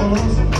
awesome.